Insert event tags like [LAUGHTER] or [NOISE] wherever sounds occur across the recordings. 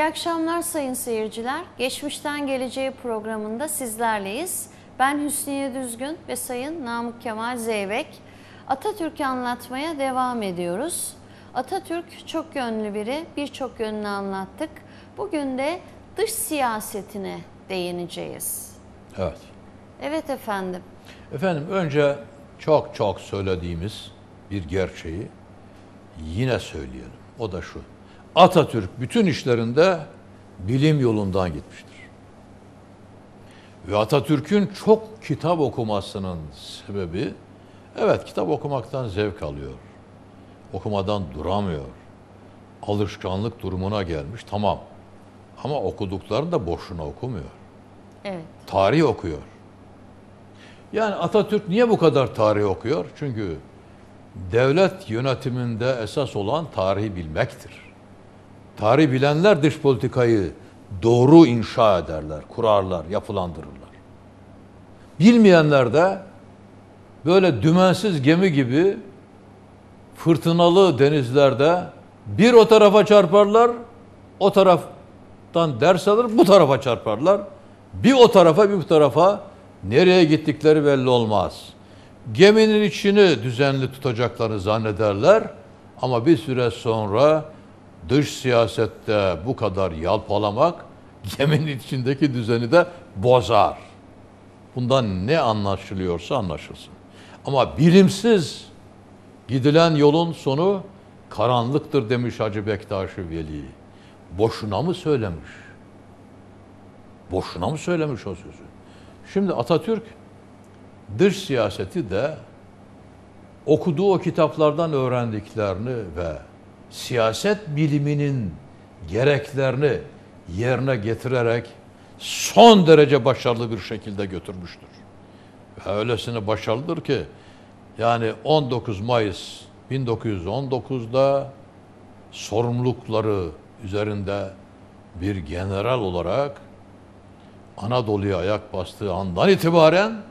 İyi akşamlar sayın seyirciler. Geçmişten Geleceğe programında sizlerleyiz. Ben Hüsniye Düzgün ve Sayın Namık Kemal Zeybek. Atatürk'ü anlatmaya devam ediyoruz. Atatürk çok yönlü biri, birçok yönünü anlattık. Bugün de dış siyasetine değineceğiz. Evet. Evet efendim. Efendim önce çok çok söylediğimiz bir gerçeği yine söyleyelim. O da şu. Atatürk bütün işlerinde bilim yolundan gitmiştir. Ve Atatürk'ün çok kitap okumasının sebebi evet kitap okumaktan zevk alıyor. Okumadan duramıyor. Alışkanlık durumuna gelmiş tamam. Ama okuduklarını da boşuna okumuyor. Evet. Tarih okuyor. Yani Atatürk niye bu kadar tarih okuyor? Çünkü devlet yönetiminde esas olan tarihi bilmektir. Tarih bilenler dış politikayı doğru inşa ederler, kurarlar, yapılandırırlar. Bilmeyenler de böyle dümensiz gemi gibi fırtınalı denizlerde bir o tarafa çarparlar, o taraftan ders alır, bu tarafa çarparlar. Bir o tarafa bir bu tarafa nereye gittikleri belli olmaz. Geminin içini düzenli tutacaklarını zannederler ama bir süre sonra dış siyasette bu kadar yalpalamak [LAUGHS] geminin içindeki düzeni de bozar. Bundan ne anlaşılıyorsa anlaşılsın. Ama bilimsiz gidilen yolun sonu karanlıktır demiş Hacı Bektaş-ı Veli. Boşuna mı söylemiş? Boşuna mı söylemiş o sözü? Şimdi Atatürk dış siyaseti de okuduğu o kitaplardan öğrendiklerini ve siyaset biliminin gereklerini yerine getirerek son derece başarılı bir şekilde götürmüştür. Ve öylesine başarılıdır ki yani 19 Mayıs 1919'da sorumlulukları üzerinde bir general olarak Anadolu'ya ayak bastığı andan itibaren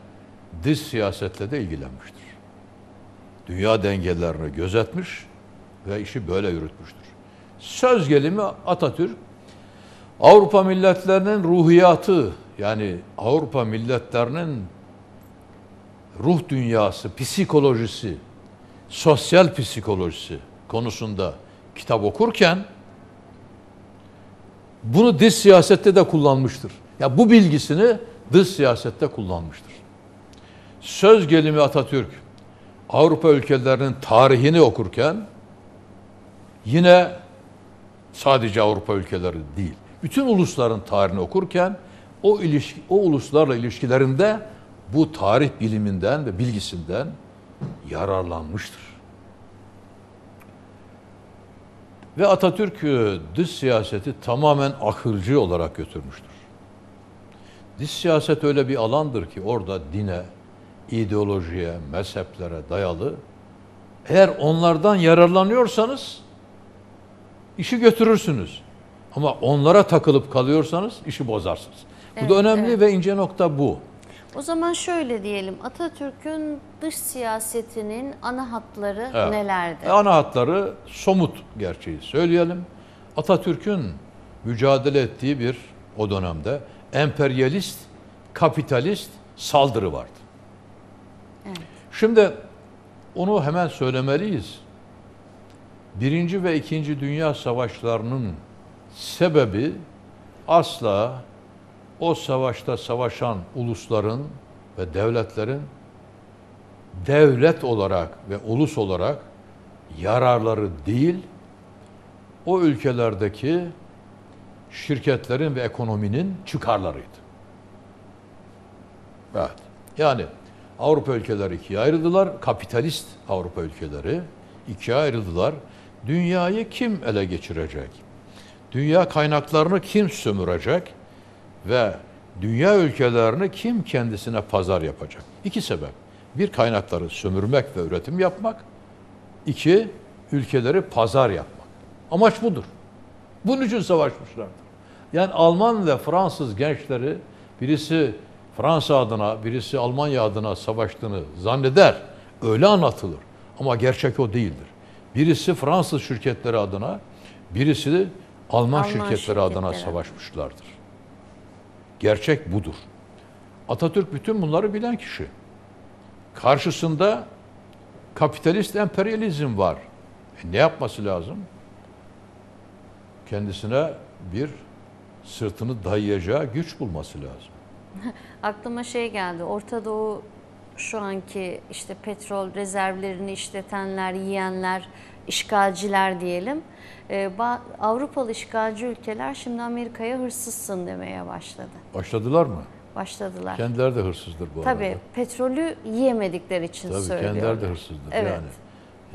dış siyasetle de ilgilenmiştir. Dünya dengelerini gözetmiş ve işi böyle yürütmüştür. Söz gelimi Atatürk Avrupa milletlerinin ruhiyatı yani Avrupa milletlerinin ruh dünyası, psikolojisi, sosyal psikolojisi konusunda kitap okurken bunu dış siyasette de kullanmıştır. Ya bu bilgisini dış siyasette kullanmıştır. Söz gelimi Atatürk Avrupa ülkelerinin tarihini okurken yine sadece Avrupa ülkeleri değil, bütün ulusların tarihini okurken o ilişki, o uluslarla ilişkilerinde bu tarih biliminden ve bilgisinden yararlanmıştır. Ve Atatürk e, dış siyaseti tamamen akılcı olarak götürmüştür. Dış siyaset öyle bir alandır ki orada dine, ideolojiye, mezheplere dayalı eğer onlardan yararlanıyorsanız işi götürürsünüz. Ama onlara takılıp kalıyorsanız işi bozarsınız. Evet, bu da önemli evet. ve ince nokta bu. O zaman şöyle diyelim. Atatürk'ün dış siyasetinin ana hatları Evet. nelerdi? E, Ana hatları somut gerçeği söyleyelim. Atatürk'ün mücadele ettiği bir o dönemde emperyalist, kapitalist saldırı vardı. Evet. Şimdi onu hemen söylemeliyiz. Birinci ve ikinci Dünya Savaşlarının sebebi asla o savaşta savaşan ulusların ve devletlerin devlet olarak ve ulus olarak yararları değil, o ülkelerdeki şirketlerin ve ekonominin çıkarlarıydı. Evet. Yani Avrupa ülkeleri ikiye ayrıldılar. Kapitalist Avrupa ülkeleri ikiye ayrıldılar. Dünyayı kim ele geçirecek? Dünya kaynaklarını kim sömürecek? Ve dünya ülkelerini kim kendisine pazar yapacak? İki sebep. Bir kaynakları sömürmek ve üretim yapmak. İki ülkeleri pazar yapmak. Amaç budur. Bunun için savaşmışlardır. Yani Alman ve Fransız gençleri birisi Fransa adına, birisi Almanya adına savaştığını zanneder. Öyle anlatılır. Ama gerçek o değildir. Birisi Fransız şirketleri adına, birisi Alman, Alman şirketleri adına şirketleri. savaşmışlardır. Gerçek budur. Atatürk bütün bunları bilen kişi. Karşısında kapitalist emperyalizm var. E ne yapması lazım? Kendisine bir sırtını dayayacağı güç bulması lazım. [LAUGHS] Aklıma şey geldi. Orta Doğu şu anki işte petrol rezervlerini işletenler, yiyenler, işgalciler diyelim. Ee, Avrupalı işgalci ülkeler şimdi Amerika'ya hırsızsın demeye başladı. Başladılar mı? Başladılar. Kendileri de hırsızdır bu Tabii arada. petrolü yiyemedikleri için Tabii söylüyorlar. kendileri de hırsızdır. Evet. Yani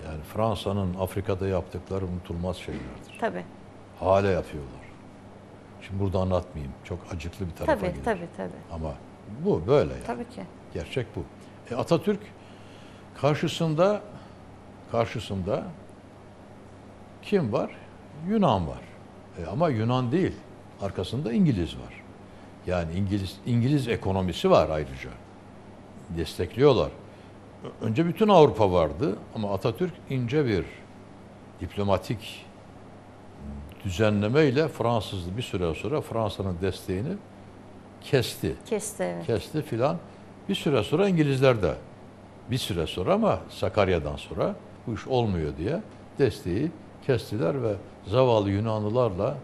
yani Fransa'nın Afrika'da yaptıkları unutulmaz şeylerdir. Tabii. Hala yapıyorlar. Şimdi burada anlatmayayım. Çok acıklı bir tarafa Tabii, gider. tabii, tabii. Ama bu böyle yani. Tabii ki. Gerçek bu. E Atatürk karşısında karşısında kim var? Yunan var. E ama Yunan değil. Arkasında İngiliz var. Yani İngiliz İngiliz ekonomisi var ayrıca. Destekliyorlar. Önce bütün Avrupa vardı ama Atatürk ince bir diplomatik düzenleme ile Fransızlı bir süre sonra Fransa'nın desteğini kesti Kesti evet. kesti filan. Bir süre sonra İngilizler de bir süre sonra ama Sakarya'dan sonra bu iş olmuyor diye desteği kestiler ve zavallı Yunanlılarla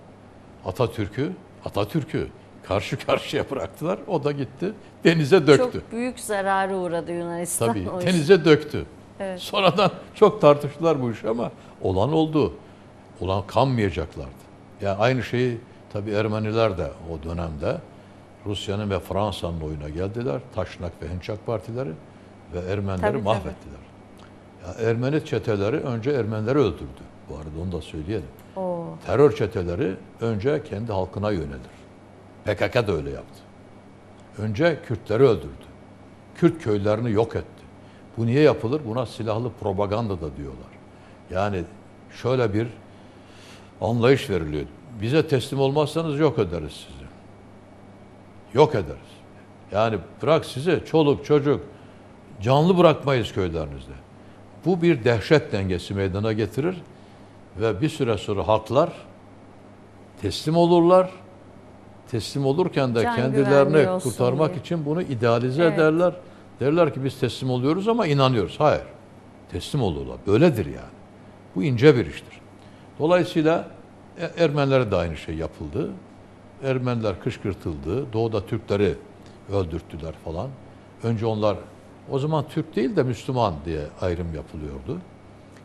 Atatürk'ü Atatürk'ü karşı karşıya bıraktılar. O da gitti denize döktü. Çok büyük zararı uğradı Yunanistan. Tabii o iş. denize döktü. Evet. Sonradan çok tartıştılar bu iş ama olan oldu. Olan kanmayacaklardı. Yani aynı şeyi tabii Ermeniler de o dönemde Rusya'nın ve Fransa'nın oyuna geldiler. Taşnak ve Hınçak partileri ve Ermenileri Tabii, tabii. mahvettiler. Ya Ermeni çeteleri önce Ermenileri öldürdü. Bu arada onu da söyleyelim. Oo. Terör çeteleri önce kendi halkına yönelir. PKK da öyle yaptı. Önce Kürtleri öldürdü. Kürt köylerini yok etti. Bu niye yapılır? Buna silahlı propaganda da diyorlar. Yani şöyle bir anlayış veriliyor. Bize teslim olmazsanız yok ederiz sizi. Yok ederiz. Yani bırak sizi çoluk çocuk canlı bırakmayız köylerinizde. Bu bir dehşet dengesi meydana getirir ve bir süre sonra halklar teslim olurlar. Teslim olurken de Can kendilerini kurtarmak diye. için bunu idealize Evet. ederler. Derler ki biz teslim oluyoruz ama inanıyoruz. Hayır. Teslim olurlar. Böyledir yani. Bu ince bir iştir. Dolayısıyla E- Ermenilere de aynı şey yapıldı. Ermeniler kışkırtıldı. Doğuda Türkleri öldürttüler falan. Önce onlar o zaman Türk değil de Müslüman diye ayrım yapılıyordu.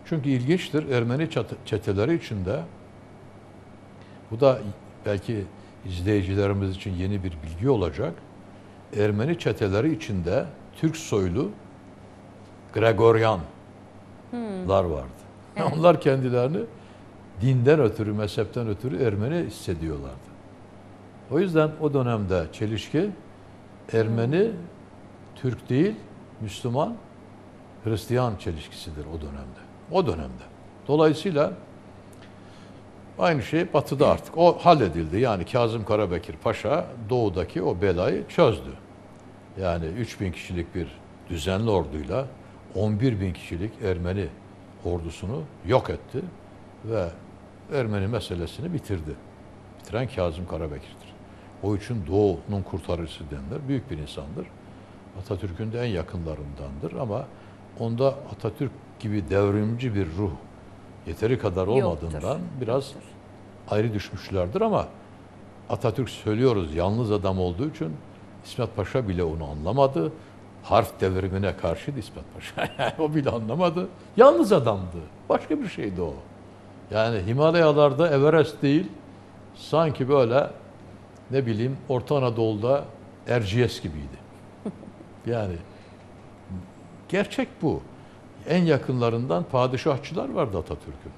Çünkü ilginçtir Ermeni çeteleri içinde bu da belki izleyicilerimiz için yeni bir bilgi olacak. Ermeni çeteleri içinde Türk soylu Gregoryanlar vardı. [LAUGHS] Onlar kendilerini dinden ötürü, mezhepten ötürü Ermeni hissediyorlardı. O yüzden o dönemde çelişki Ermeni, Türk değil, Müslüman, Hristiyan çelişkisidir o dönemde. O dönemde. Dolayısıyla aynı şey batıda artık. O halledildi. Yani Kazım Karabekir Paşa doğudaki o belayı çözdü. Yani 3000 kişilik bir düzenli orduyla 11 bin kişilik Ermeni ordusunu yok etti ve Ermeni meselesini bitirdi. Bitiren Kazım Karabekir'dir. O için Doğu'nun kurtarıcısı denilir. Büyük bir insandır. Atatürk'ün de en yakınlarındandır ama onda Atatürk gibi devrimci bir ruh yeteri kadar Yoktur. olmadığından biraz ayrı düşmüşlerdir ama Atatürk söylüyoruz yalnız adam olduğu için İsmet Paşa bile onu anlamadı. Harf devrimine karşıydı İsmet Paşa. [LAUGHS] Yani o bile anlamadı. Yalnız adamdı. Başka bir şeydi o. Yani Himalayalarda Everest değil, sanki böyle ne bileyim Orta Anadolu'da Erciyes gibiydi. [LAUGHS] Yani gerçek bu. En yakınlarından padişahçılar vardı Atatürk'ün.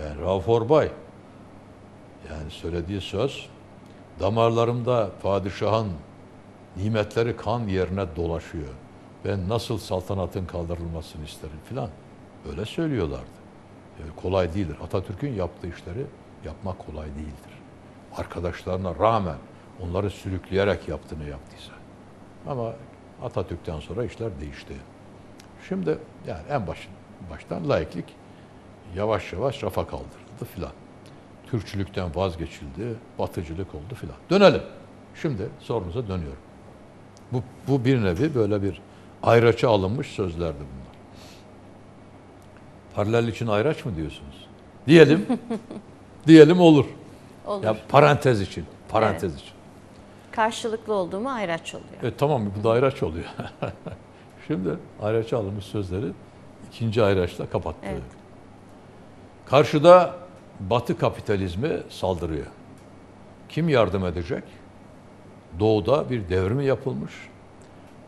Yani Rauf Orbay. Yani söylediği söz damarlarımda padişahın nimetleri kan yerine dolaşıyor. Ben nasıl saltanatın kaldırılmasını isterim filan. Öyle söylüyorlardı. Yani kolay değildir. Atatürk'ün yaptığı işleri yapmak kolay değildir. Arkadaşlarına rağmen onları sürükleyerek yaptığını yaptıysa. Ama Atatürk'ten sonra işler değişti. Şimdi yani en başın, baştan laiklik yavaş yavaş rafa kaldırıldı filan. Türkçülükten vazgeçildi, batıcılık oldu filan. Dönelim. Şimdi sorunuza dönüyorum. Bu, bu bir nevi böyle bir ayraça alınmış sözlerdi bunlar. Paralel için ayraç mı diyorsunuz? Diyelim. [LAUGHS] diyelim olur. Olur. Ya parantez için. Parantez için. Karşılıklı olduğu mu ayraç oluyor. E tamam bu da ayraç oluyor. [LAUGHS] Şimdi ayraça alınmış sözleri ikinci ayraçla kapattı. Evet. Karşıda Batı kapitalizmi saldırıyor. Kim yardım edecek? Doğuda bir devrimi yapılmış.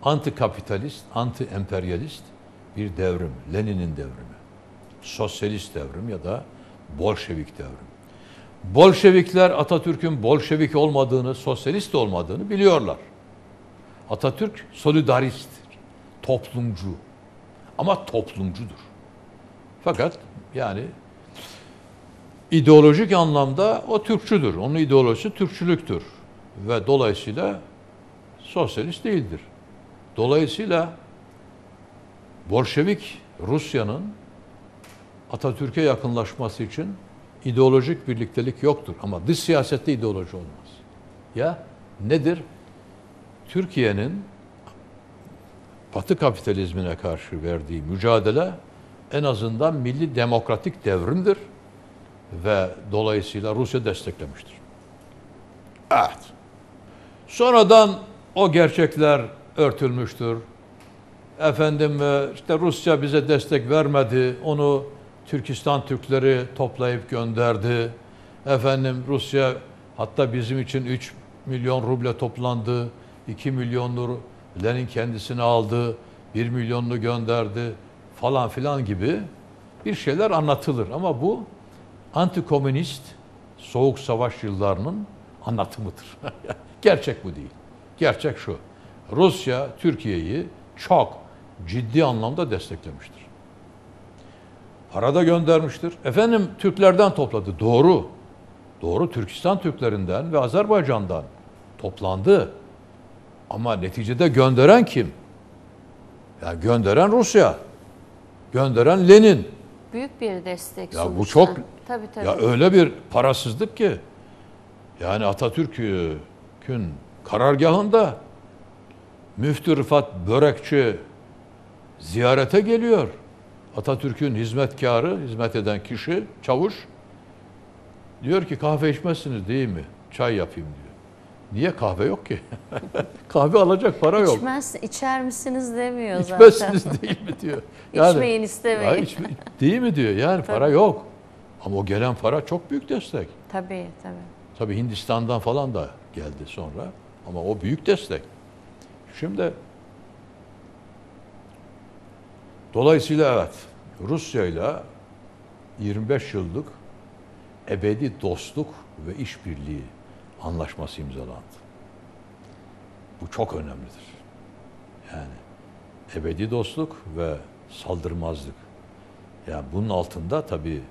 Anti kapitalist, anti emperyalist bir devrim. Lenin'in devrimi. Sosyalist devrim ya da Bolşevik devrim. Bolşevikler Atatürk'ün Bolşevik olmadığını, sosyalist olmadığını biliyorlar. Atatürk solidaristtir, toplumcu. Ama toplumcudur. Fakat yani ideolojik anlamda o Türkçüdür. Onun ideolojisi Türkçülüktür. Ve dolayısıyla sosyalist değildir. Dolayısıyla Bolşevik Rusya'nın Atatürk'e yakınlaşması için ideolojik birliktelik yoktur. Ama dış siyasette ideoloji olmaz. Ya nedir? Türkiye'nin Batı kapitalizmine karşı verdiği mücadele en azından milli demokratik devrimdir ve dolayısıyla Rusya desteklemiştir. Evet. Sonradan o gerçekler örtülmüştür. Efendim e, işte Rusya bize destek vermedi. Onu Türkistan Türkleri toplayıp gönderdi. Efendim Rusya hatta bizim için 3 milyon ruble toplandı. 2 milyonlu Lenin kendisini aldı. 1 milyonunu gönderdi falan filan gibi bir şeyler anlatılır. Ama bu antikomünist soğuk savaş yıllarının anlatımıdır. [LAUGHS] Gerçek bu değil. Gerçek şu. Rusya Türkiye'yi çok ciddi anlamda desteklemiştir. Para da göndermiştir. Efendim Türklerden topladı. Doğru. Doğru Türkistan Türklerinden ve Azerbaycan'dan toplandı. Ama neticede gönderen kim? Ya gönderen Rusya. Gönderen Lenin. Büyük bir destek Ya bu çok Tabii tabii. ya öyle bir parasızlık ki yani Atatürk'ün karargahında Müftü Rıfat Börekçi ziyarete geliyor. Atatürk'ün hizmetkarı, hizmet eden kişi, çavuş diyor ki kahve içmezsiniz değil mi? Çay yapayım diyor. Niye kahve yok ki? [LAUGHS] kahve alacak para yok. İçmez, içer misiniz demiyor zaten. İçmezsiniz [LAUGHS] değil mi diyor. İçmeyin, istemeyin. Ya içme- değil mi diyor. Yani para yok. Ama o gelen para çok büyük destek. Tabii tabii. Tabii Hindistan'dan falan da geldi sonra. Ama o büyük destek. Şimdi dolayısıyla evet Rusya ile 25 yıllık ebedi dostluk ve işbirliği anlaşması imzalandı. Bu çok önemlidir. Yani ebedi dostluk ve saldırmazlık. Yani bunun altında tabii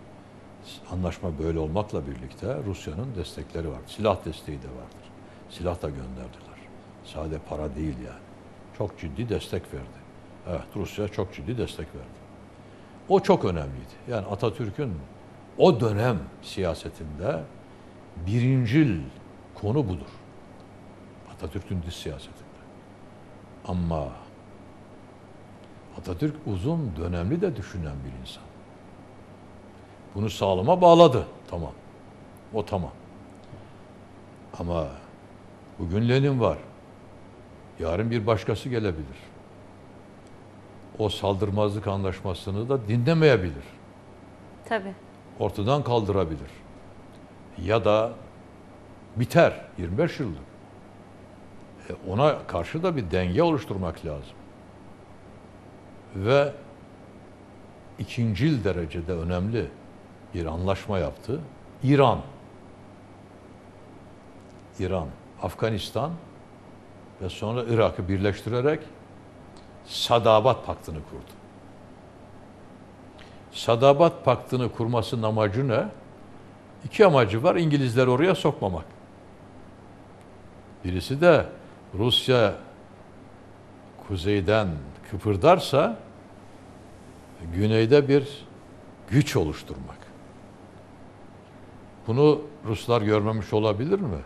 anlaşma böyle olmakla birlikte Rusya'nın destekleri var. Silah desteği de vardır. Silah da gönderdiler. Sade para değil yani. Çok ciddi destek verdi. Evet Rusya çok ciddi destek verdi. O çok önemliydi. Yani Atatürk'ün o dönem siyasetinde birincil konu budur. Atatürk'ün dış siyasetinde. Ama Atatürk uzun dönemli de düşünen bir insan. Bunu sağlama bağladı. Tamam. O tamam. Ama bugün Lenin var. Yarın bir başkası gelebilir. O saldırmazlık anlaşmasını da dinlemeyebilir. Tabii. Ortadan kaldırabilir. Ya da biter 25 yıllık. E ona karşı da bir denge oluşturmak lazım. Ve ikincil derecede önemli bir anlaşma yaptı. İran. İran, Afganistan ve sonra Irak'ı birleştirerek Sadabat Paktı'nı kurdu. Sadabat Paktı'nı kurmasının amacı ne? İki amacı var. İngilizler oraya sokmamak. Birisi de Rusya kuzeyden kıpırdarsa güneyde bir güç oluşturmak. Bunu Ruslar görmemiş olabilir mi?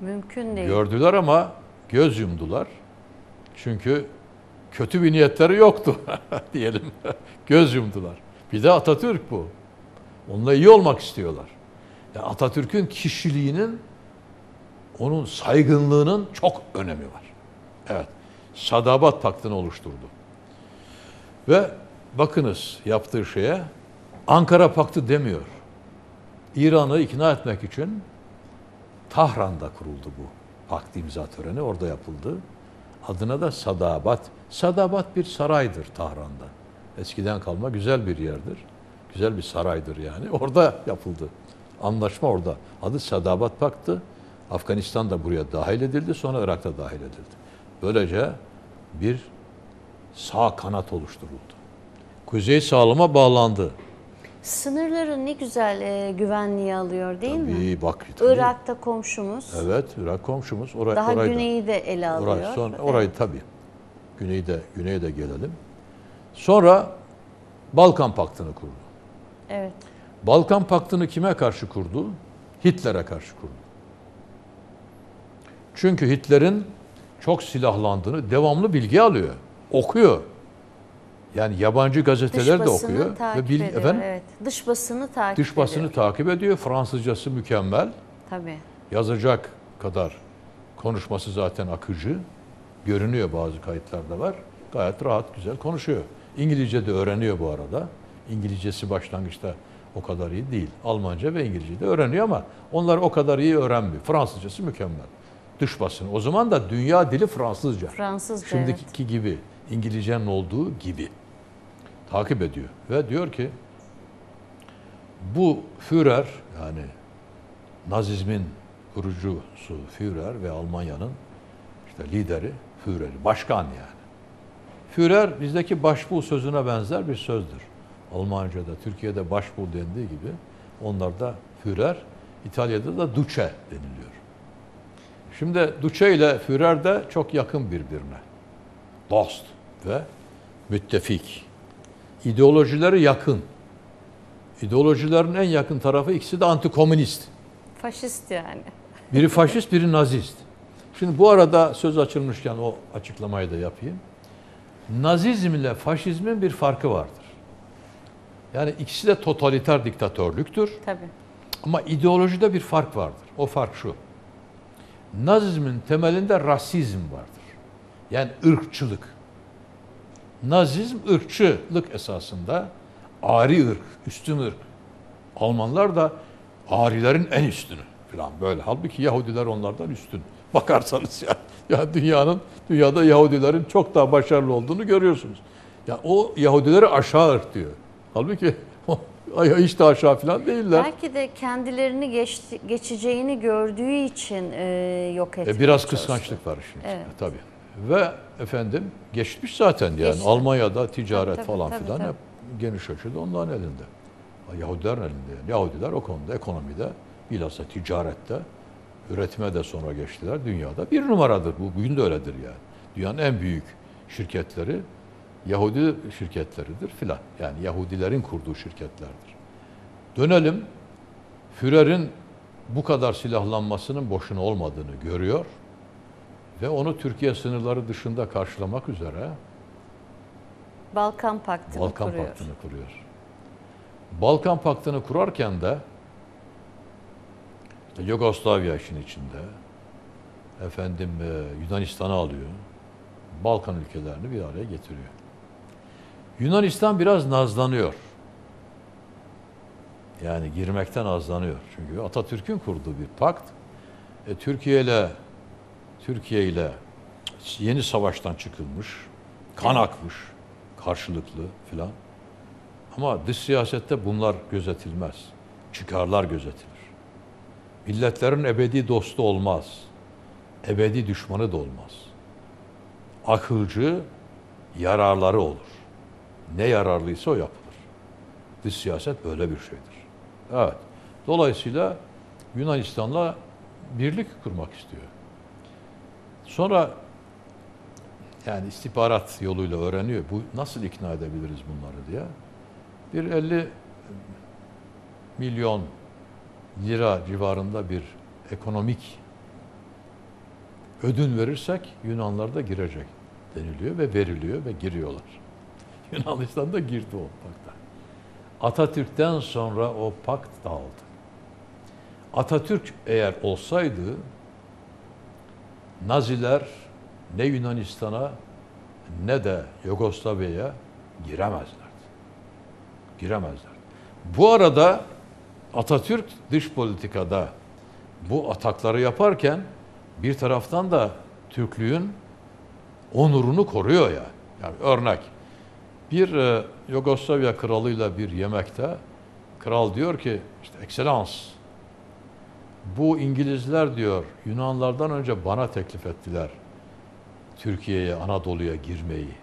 Mümkün değil. Gördüler ama göz yumdular. Çünkü kötü bir niyetleri yoktu [LAUGHS] diyelim. göz yumdular. Bir de Atatürk bu. Onunla iyi olmak istiyorlar. Ya Atatürk'ün kişiliğinin onun saygınlığının çok önemi var. Evet. Sadabat Paktı'nı oluşturdu. Ve bakınız yaptığı şeye Ankara Paktı demiyor. İran'ı ikna etmek için Tahran'da kuruldu bu pakt imza töreni. Orada yapıldı. Adına da Sadabat. Sadabat bir saraydır Tahran'da. Eskiden kalma güzel bir yerdir. Güzel bir saraydır yani. [LAUGHS] Orada yapıldı. Anlaşma orada. Adı Sadabat Paktı. Afganistan da buraya dahil edildi. Sonra Irak'ta dahil edildi. Böylece bir sağ kanat oluşturuldu. Kuzey sağlama bağlandı. Sınırları ne güzel e, güvenliğe alıyor değil mi? Tabii bak. tabii. Irak'ta komşumuz. Evet, Irak komşumuz. Oraya, Daha orayı da- güneyi de ele alıyor. Orayı, son, orayı tabii. Güneyde, güneye de gelelim. Sonra Balkan Paktı'nı kurdu. Evet. Balkan Paktı'nı kime karşı kurdu? Hitler'e karşı kurdu. Çünkü Hitler'in çok silahlandığını devamlı bilgi alıyor. Okuyor. Yani yabancı gazeteler de okuyor. takip bil- ediyor. efendim, Evet. Dış basını takip dış basını ediyor. takip ediyor. Fransızcası mükemmel. Tabii. yazacak kadar konuşması zaten akıcı. Görünüyor bazı kayıtlarda var. Gayet rahat, güzel konuşuyor. İngilizce de öğreniyor bu arada. İngilizcesi başlangıçta o kadar iyi değil. Almanca ve İngilizce de öğreniyor ama onlar o kadar iyi öğrenmiyor. Fransızcası mükemmel. Dış basını. O zaman da dünya dili Fransızca. Fransızca Şimdiki evet. gibi İngilizcenin olduğu gibi takip ediyor ve diyor ki bu Führer yani Nazizmin kurucusu Führer ve Almanya'nın işte lideri Führer'i, başkan yani. Führer bizdeki başbuğ sözüne benzer bir sözdür. Almanca'da, Türkiye'de başbuğ dendiği gibi onlarda Führer, İtalya'da da Duce deniliyor. Şimdi Duce ile Führer de çok yakın birbirine. Dost ve müttefik. İdeolojileri yakın. İdeolojilerin en yakın tarafı ikisi de antikomünist. Faşist yani. Biri faşist, biri nazist. Şimdi bu arada söz açılmışken o açıklamayı da yapayım. Nazizm ile faşizmin bir farkı vardır. Yani ikisi de totaliter diktatörlüktür. Tabii. Ama ideolojide bir fark vardır. O fark şu. Nazizmin temelinde rasizm vardır. Yani ırkçılık. Nazizm ırkçılık esasında. Ari ırk, üstün ırk. Almanlar da Arilerin en üstünü falan böyle. Halbuki Yahudiler onlardan üstün. [LAUGHS] Bakarsanız ya, ya dünyanın dünyada Yahudilerin çok daha başarılı olduğunu görüyorsunuz. Ya o Yahudileri aşağı ırk diyor. Halbuki hiç de aşağı falan değiller. Belki de kendilerini geçti, geçeceğini gördüğü için e, yok etmeye E, biraz kıskançlık var içinde Evet. tabii. Ve efendim geçmiş zaten yani Geçti. Almanya'da ticaret Tabii, falan tabii, filan tabii. hep geniş ölçüde onların elinde. Yahudilerin elinde. yani. Yahudiler o konuda ekonomide bilhassa ticarette üretime de sonra geçtiler. Dünyada bir numaradır. Bu bugün de öyledir yani. Dünyanın en büyük şirketleri Yahudi şirketleridir filan. Yani Yahudilerin kurduğu şirketlerdir. Dönelim. Führer'in bu kadar silahlanmasının boşuna olmadığını görüyor ve onu Türkiye sınırları dışında karşılamak üzere Balkan Paktı'nı Balkan kuruyor. Paktı'nı kuruyor. Balkan Paktı'nı kurarken de işte Yugoslavya işin içinde efendim e, Yunanistan'ı alıyor. Balkan ülkelerini bir araya getiriyor. Yunanistan biraz nazlanıyor. Yani girmekten nazlanıyor. Çünkü Atatürk'ün kurduğu bir pakt. E, Türkiye ile Türkiye ile yeni savaştan çıkılmış, kan akmış, karşılıklı filan. Ama dış siyasette bunlar gözetilmez. Çıkarlar gözetilir. Milletlerin ebedi dostu olmaz. Ebedi düşmanı da olmaz. Akılcı yararları olur. Ne yararlıysa o yapılır. Dış siyaset böyle bir şeydir. Evet. Dolayısıyla Yunanistan'la birlik kurmak istiyor. Sonra yani istihbarat yoluyla öğreniyor. Bu nasıl ikna edebiliriz bunları diye. Bir 50 milyon lira civarında bir ekonomik ödün verirsek Yunanlar da girecek deniliyor ve veriliyor ve giriyorlar. [LAUGHS] Yunanistan da girdi o pakta. Atatürk'ten sonra o pakt dağıldı. Atatürk eğer olsaydı Naziler ne Yunanistan'a ne de Yugoslavya'ya giremezlerdi. Giremezler. Bu arada Atatürk dış politikada bu atakları yaparken bir taraftan da Türklüğün onurunu koruyor ya. Yani örnek bir e, Yugoslavya kralıyla bir yemekte kral diyor ki işte ekselans bu İngilizler diyor Yunanlardan önce bana teklif ettiler Türkiye'ye Anadolu'ya girmeyi.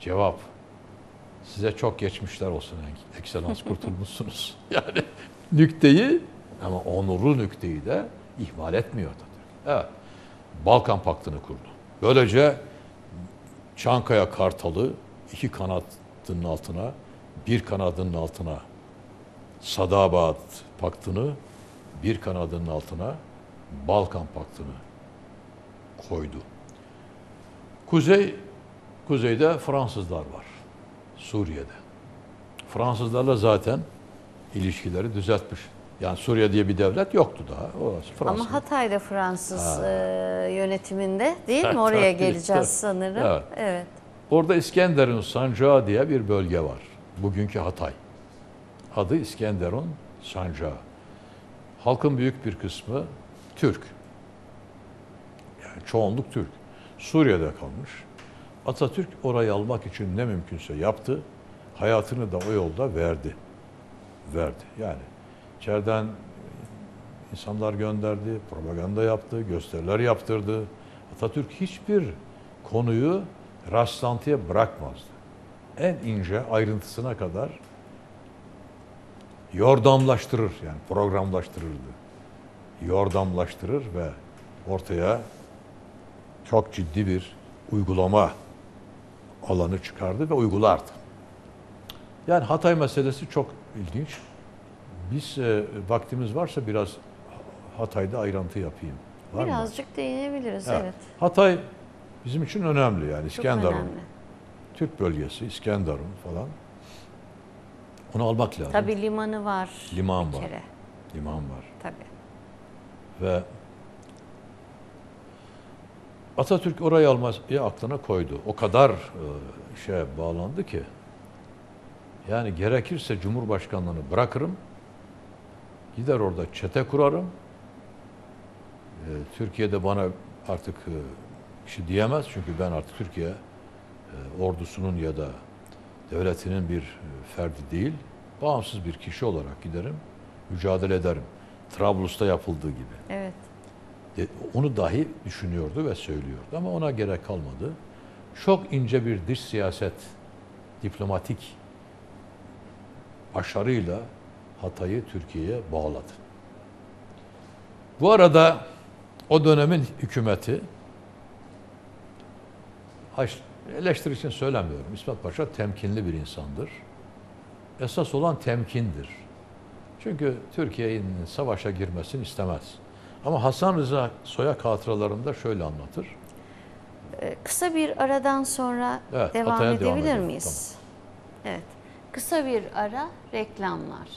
Cevap size çok geçmişler olsun ekselans kurtulmuşsunuz. [LAUGHS] Yani nükteyi ama onurlu nükteyi de ihmal etmiyor Atatürk. Evet. Balkan Paktı'nı kurdu. Böylece Çankaya Kartalı iki kanadının altına, bir kanadının altına Sadabat Paktı'nı, bir kanadının altına Balkan Paktı'nı koydu. Kuzey, kuzeyde Fransızlar var. Suriye'de. Fransızlarla zaten ilişkileri düzeltmiş. Yani Suriye diye bir devlet yoktu daha. Orası Fransız. Ama Hatay'da Fransız e, yönetiminde değil mi? [LAUGHS] Oraya geleceğiz sanırım. Evet. evet. Orada İskenderun Sancağı diye bir bölge var. Bugünkü Hatay. Adı İskenderun Sancağı. Halkın büyük bir kısmı Türk. Yani çoğunluk Türk. Suriye'de kalmış. Atatürk orayı almak için ne mümkünse yaptı. Hayatını da o yolda verdi. Verdi. Yani içeriden insanlar gönderdi, propaganda yaptı, gösteriler yaptırdı. Atatürk hiçbir konuyu rastlantıya bırakmazdı. En ince ayrıntısına kadar yordamlaştırır yani programlaştırırdı. Yordamlaştırır ve ortaya çok ciddi bir uygulama alanı çıkardı ve uygulardı. Yani Hatay meselesi çok ilginç. Biz e, vaktimiz varsa biraz Hatay'da ayrıntı yapayım. Var mı? Birazcık değinebiliriz Evet. evet. Hatay bizim için önemli yani İskenderun. önemli. Türk bölgesi, İskenderun falan. Onu almak lazım. Tabii limanı var. Liman var. kere. Liman var. Tabii. Ve Atatürk orayı almayı aklına koydu. O kadar e, şeye bağlandı ki yani gerekirse Cumhurbaşkanlığını bırakırım. Gider orada çete kurarım. E, Türkiye'de bana artık e, şey diyemez. Çünkü ben artık Türkiye e, ordusunun ya da devletinin bir e, ferdi değil. Bağımsız bir kişi olarak giderim. Mücadele ederim. Trablus'ta yapıldığı gibi. Evet. De- Onu dahi düşünüyordu ve söylüyordu ama ona gerek kalmadı. Çok ince bir dış siyaset, diplomatik başarıyla Hatay'ı Türkiye'ye bağladı. Bu arada o dönemin hükümeti, eleştiri için söylemiyorum, İsmet Paşa temkinli bir insandır. Esas olan temkindir. Çünkü Türkiye'nin savaşa girmesini istemez. Ama Hasan Rıza Soyak hatıralarında şöyle anlatır. Ee, Kısa bir aradan sonra Evet, devam Hatay'a devam edebilir edelim. miyiz? Evet. Kısa bir ara reklamlar.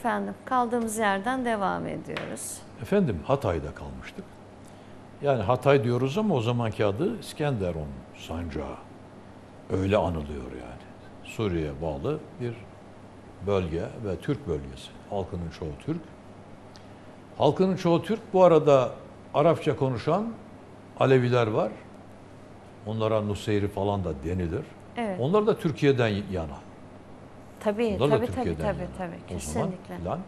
Efendim, kaldığımız yerden devam ediyoruz. Efendim Hatay'da kalmıştık. Yani Hatay diyoruz ama o zamanki adı İskenderun Sancağı. Öyle anılıyor yani. Suriye'ye bağlı bir bölge ve Türk bölgesi. Halkının çoğu Türk. Halkının çoğu Türk. Bu arada Arapça konuşan Aleviler var. Onlara Nuseyri falan da denilir. Evet. Onlar da Türkiye'den yana. Tabii, da tabii, tabii, Türkiye'den tabii, tabii, O zaman kesinlikle. filan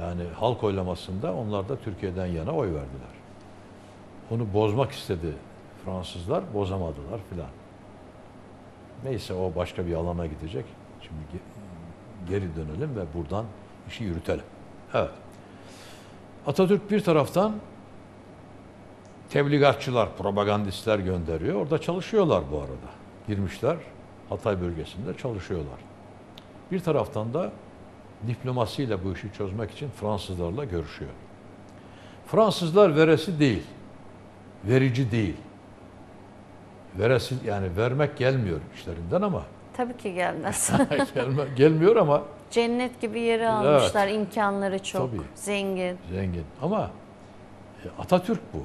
yani halk oylamasında onlar da Türkiye'den yana oy verdiler. Onu bozmak istedi Fransızlar bozamadılar filan. Neyse o başka bir alana gidecek. Şimdi ge- geri dönelim ve buradan işi yürütelim. Evet. Atatürk bir taraftan tebligatçılar, propagandistler gönderiyor. Orada çalışıyorlar bu arada. Girmişler Hatay bölgesinde çalışıyorlar. Bir taraftan da diplomasiyle bu işi çözmek için Fransızlarla görüşüyor. Fransızlar veresi değil, verici değil. Veresi yani vermek gelmiyor işlerinden ama Tabii ki gelmez. [LAUGHS] gelme, gelmiyor ama Cennet gibi yeri almışlar. imkanları çok. Tabii. Zengin. zengin. Ama e, Atatürk bu.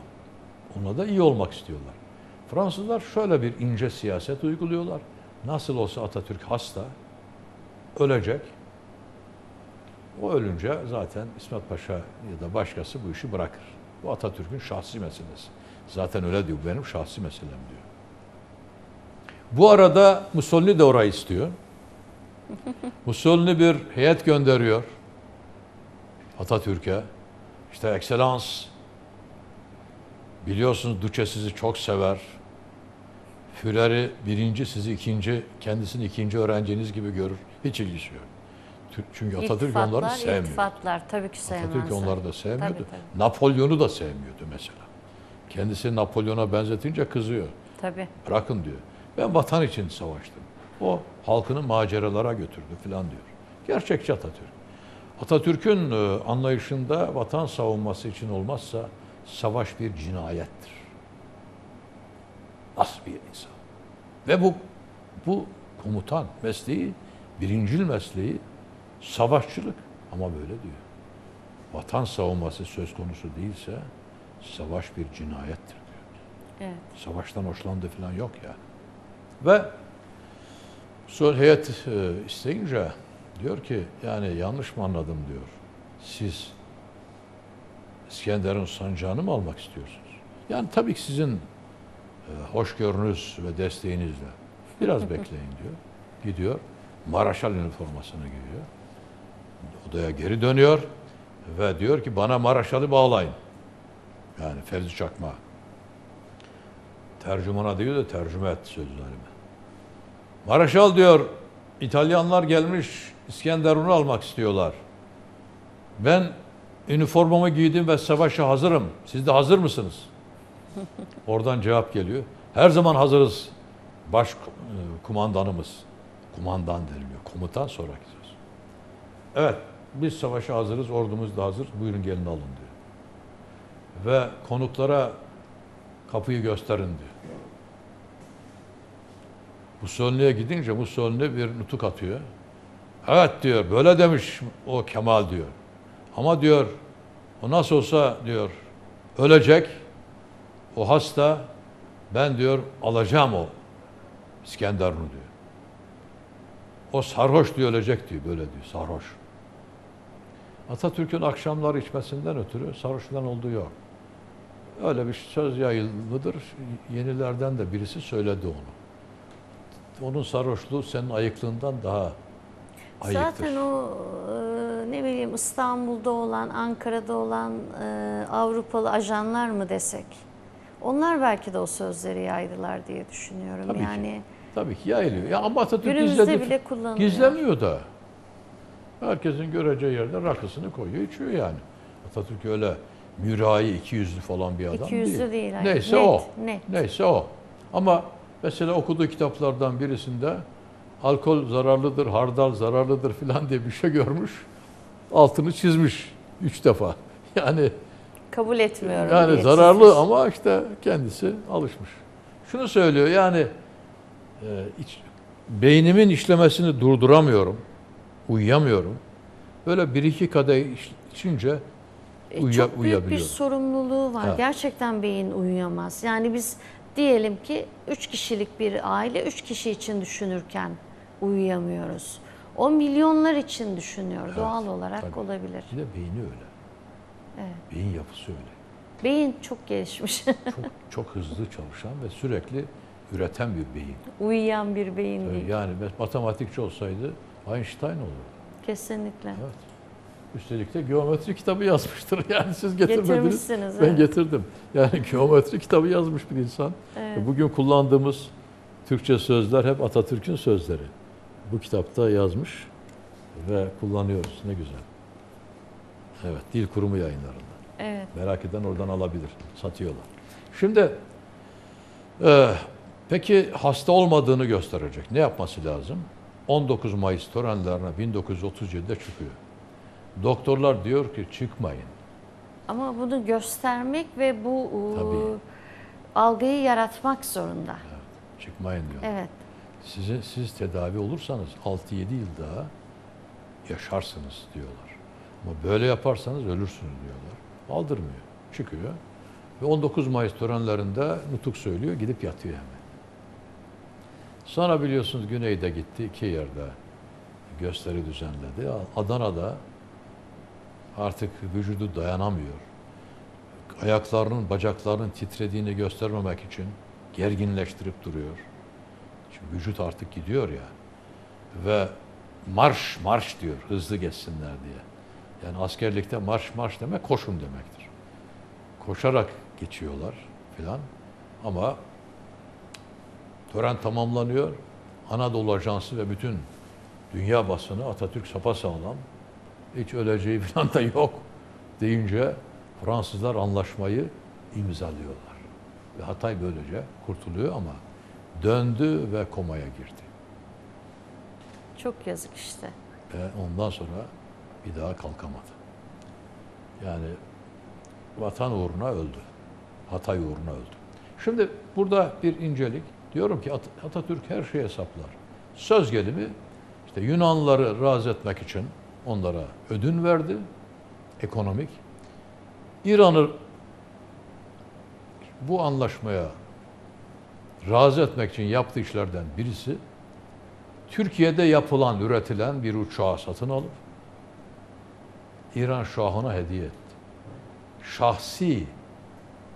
Ona da iyi olmak istiyorlar. Fransızlar şöyle bir ince siyaset uyguluyorlar. Nasıl olsa Atatürk hasta, ölecek. O ölünce zaten İsmet Paşa ya da başkası bu işi bırakır. Bu Atatürk'ün şahsi meselesi. Zaten öyle diyor, benim şahsi meselem diyor. Bu arada Mussolini de orayı istiyor. [LAUGHS] Mussolini bir heyet gönderiyor Atatürk'e. İşte ekselans biliyorsunuz Duce sizi çok sever. Führer'i birinci, sizi ikinci, kendisini ikinci öğrenciniz gibi görür. Hiç ilgisi yok. Çünkü Atatürk onları İltifatlar, sevmiyor. iltifatlar. Tabii ki sevmezler. Atatürk onları da sevmiyordu. Tabii, tabii. Napolyon'u da sevmiyordu mesela. Kendisi Napolyon'a benzetince kızıyor. Tabii. Bırakın diyor. Ben vatan için savaştım. O halkını maceralara götürdü filan diyor. Gerçekçi Atatürk. Atatürk'ün e, anlayışında vatan savunması için olmazsa savaş bir cinayettir. Nasıl bir insan? Ve bu bu komutan mesleği, birincil mesleği savaşçılık ama böyle diyor. Vatan savunması söz konusu değilse savaş bir cinayettir diyor. Evet. Savaştan hoşlandı falan yok yani. Ve sonra heyet e, isteyince diyor ki yani yanlış mı anladım diyor. Siz İskender'in sancağını mı almak istiyorsunuz? Yani tabii ki sizin e, hoşgörünüz ve desteğinizle biraz [LAUGHS] bekleyin diyor. Gidiyor. Maraşal üniformasını giyiyor. Odaya geri dönüyor ve diyor ki bana Maraşal'ı bağlayın. Yani Fevzi Çakma. Tercümana diyor da tercüme et sözlerimi. Maraşal diyor, İtalyanlar gelmiş İskenderun'u almak istiyorlar. Ben üniformamı giydim ve savaşa hazırım. Siz de hazır mısınız? Oradan cevap geliyor. Her zaman hazırız. Baş e, kumandanımız. Kumandan deniliyor. Komutan sonraki söz. Evet, biz savaşa hazırız, ordumuz da hazır. Buyurun gelin alın diyor. Ve konuklara kapıyı gösterin diyor. Mussolini'ye gidince Mussolini bir nutuk atıyor. Evet diyor, böyle demiş o Kemal diyor. Ama diyor, o nasıl olsa diyor, ölecek, o hasta, ben diyor alacağım o İskenderun'u diyor. O sarhoş diyor, ölecek diyor, böyle diyor, sarhoş. Atatürk'ün akşamlar içmesinden ötürü sarhoşluğundan olduğu yok. Öyle bir söz yayılmıştır. Yenilerden de birisi söyledi onu. Onun sarhoşluğu senin ayıklığından daha ayıktır. Zaten o e, ne bileyim İstanbul'da olan, Ankara'da olan e, Avrupalı ajanlar mı desek? Onlar belki de o sözleri yaydılar diye düşünüyorum. Tabii ki. Tabii ki yayılıyor. Ya ama Atatürk günümüzde gizledi- bile kullanılıyor. Gizlemiyor da. Herkesin göreceği yerde rakısını koyuyor, içiyor yani. Atatürk öyle mürahi, iki yüzlü falan bir adam İki yüzlü değil. değil, hayır. Neyse Net, o. net. Neyse o. Ama mesela okuduğu kitaplardan birisinde alkol zararlıdır, hardal zararlıdır filan diye bir şey görmüş. Altını çizmiş üç defa. [LAUGHS] Yani kabul etmiyorum yani zararlı çizmiş. ama işte kendisi alışmış. Şunu söylüyor yani iç- beynimin işlemesini durduramıyorum. Uyuyamıyorum. Böyle bir iki kadeh iç- içince E, uyuya- Çok büyük bir sorumluluğu var. Evet. Gerçekten beyin uyuyamaz. Yani biz diyelim ki üç kişilik bir aile üç kişi için düşünürken uyuyamıyoruz. O milyonlar için düşünüyor. Doğal olarak tabii. olabilir. bir de beyni öyle. Beyin yapısı öyle. Beyin çok gelişmiş. Çok çok hızlı çalışan ve sürekli üreten bir beyin. Uyuyan bir beyin değil. Yani matematikçi olsaydı Einstein olurdu. Kesinlikle. Evet. Üstelik de geometri kitabı yazmıştır. [LAUGHS] Yani siz getirmediniz. Ben evet. getirdim. Yani [LAUGHS] geometri kitabı yazmış bir insan. Evet. Bugün kullandığımız Türkçe sözler hep Atatürk'ün sözleri. Bu kitapta yazmış ve kullanıyoruz. Ne güzel. Evet, Dil Kurumu yayınlarında. Evet. Merak eden oradan alabilir. Satıyorlar. Şimdi e, peki hasta olmadığını gösterecek. Ne yapması lazım? 19 Mayıs törenlerine 1937'de çıkıyor. Doktorlar diyor ki çıkmayın. Ama bunu göstermek ve bu Tabii. algıyı yaratmak zorunda. Çıkmayın diyor. Evet. Size, siz tedavi olursanız 6-7 yıl daha yaşarsınız diyorlar. Ama böyle yaparsanız ölürsünüz diyorlar. Aldırmıyor. Çıkıyor. Ve 19 Mayıs törenlerinde nutuk söylüyor. Gidip yatıyor hemen. Sonra biliyorsunuz Güney'de gitti. iki yerde gösteri düzenledi. Adana'da artık vücudu dayanamıyor. Ayaklarının, bacaklarının titrediğini göstermemek için gerginleştirip duruyor. Çünkü vücut artık gidiyor ya. Ve marş marş diyor hızlı geçsinler diye. Yani askerlikte marş marş demek koşun demektir. Koşarak geçiyorlar filan. Ama tören tamamlanıyor. Anadolu Ajansı ve bütün dünya basını Atatürk sapasağlam. Hiç öleceği [LAUGHS] falan da yok deyince Fransızlar anlaşmayı imzalıyorlar. Ve Hatay böylece kurtuluyor ama döndü ve komaya girdi. Çok yazık işte. Ve ondan sonra bir daha kalkamadı. Yani vatan uğruna öldü. Hatay uğruna öldü. Şimdi burada bir incelik. Diyorum ki At- Atatürk her şeyi hesaplar. Söz gelimi işte Yunanlıları razı etmek için onlara ödün verdi. Ekonomik. İran'ı bu anlaşmaya razı etmek için yaptığı işlerden birisi Türkiye'de yapılan, üretilen bir uçağı satın alıp İran Şahı'na hediye etti. Şahsi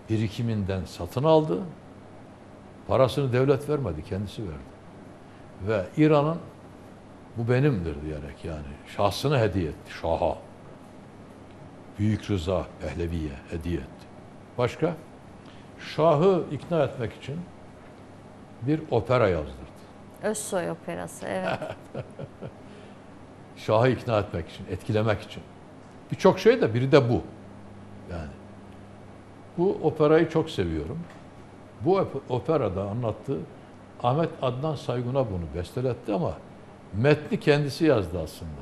birikiminden satın aldı. Parasını devlet vermedi, kendisi verdi. Ve İran'ın bu benimdir diyerek yani şahsını hediye etti. Şaha. Büyük Rıza Pehlevi'ye hediye etti. Başka? Şahı ikna etmek için bir opera yazdırdı. Özsoy operası evet. [LAUGHS] Şahı ikna etmek için, etkilemek için. Birçok şey de biri de bu. Yani bu operayı çok seviyorum. Bu op- operada anlattığı Ahmet Adnan Saygun'a bunu besteletti ama metni kendisi yazdı aslında.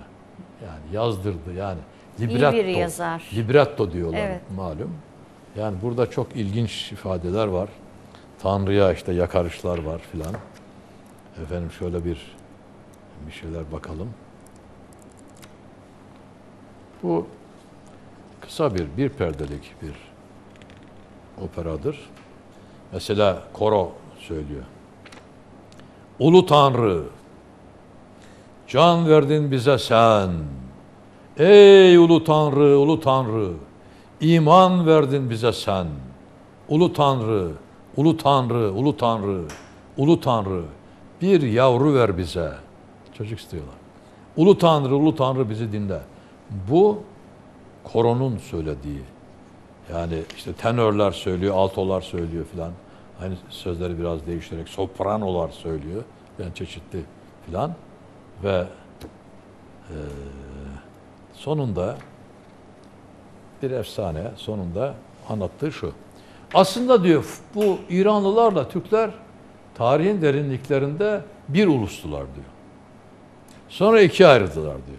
Yani yazdırdı yani. Libretto. bir yazar. Libretto diyorlar Evet. malum. Yani burada çok ilginç ifadeler var. Tanrı'ya işte yakarışlar var filan. Efendim şöyle bir bir şeyler bakalım. Bu kısa bir, bir perdelik bir operadır. Mesela koro söylüyor. Ulu Tanrı, can verdin bize sen. Ey Ulu Tanrı, Ulu Tanrı, iman verdin bize sen. Ulu Tanrı, Ulu Tanrı, Ulu Tanrı, Ulu Tanrı, bir yavru ver bize. Çocuk istiyorlar. Ulu Tanrı, Ulu Tanrı bizi dinle. Bu koronun söylediği. Yani işte tenörler söylüyor, altolar söylüyor filan. Aynı sözleri biraz değiştirerek sopranolar söylüyor. Yani çeşitli filan. Ve eee, sonunda bir efsane sonunda anlattığı şu. Aslında diyor bu İranlılarla Türkler tarihin derinliklerinde bir ulustular diyor. Sonra ikiye ayrıldılar diyor.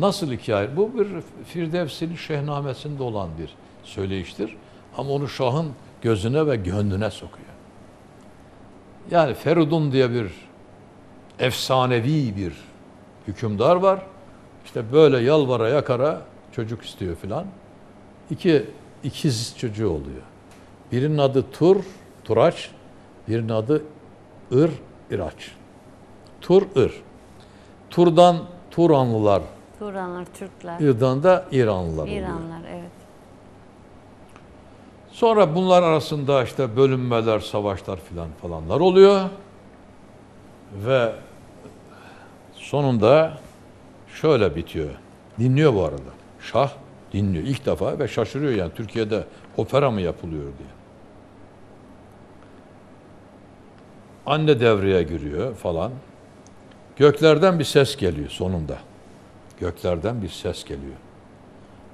Nasıl ikiye ayrı? Bu bir Firdevs'in Şehnamesi'nde olan bir söyleyiştir. Ama onu Şah'ın gözüne ve gönlüne sokuyor. Yani Feridun diye bir efsanevi bir hükümdar var. İşte böyle yalvara yakara çocuk istiyor filan. İki ikiz çocuğu oluyor. Birinin adı Tur, Turaç. Birinin adı Ir, İraç. Tur, Ir. Tur'dan Turanlılar, Turanlar, Türkler, İr'dan da İranlılar oluyor. İranlar evet. Sonra bunlar arasında işte bölünmeler, savaşlar filan falanlar oluyor. Ve sonunda şöyle bitiyor. Dinliyor bu arada. Şah dinliyor ilk defa ve şaşırıyor yani Türkiye'de opera mı yapılıyor diye. Anne devreye giriyor falan. Göklerden bir ses geliyor sonunda. Göklerden bir ses geliyor.